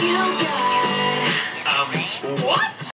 You got Um, what?